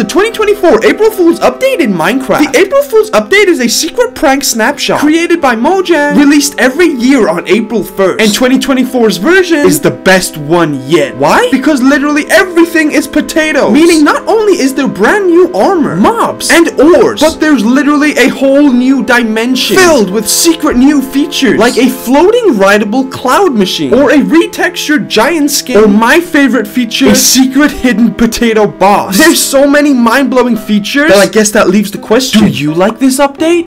the 2024 April Fool's update in Minecraft. The April Fool's update is a secret prank snapshot created by Mojang, released every year on April 1st. And 2024's version is the best one yet. Why? Because literally everything is potatoes. Meaning not only is there brand new armor, mobs, and ores, but there's literally a whole new dimension filled with secret new features like a floating rideable cloud machine or a retextured giant skin or my favorite feature, a secret hidden potato boss. There's so many mind-blowing features that I guess that leaves the question. Do you like this update?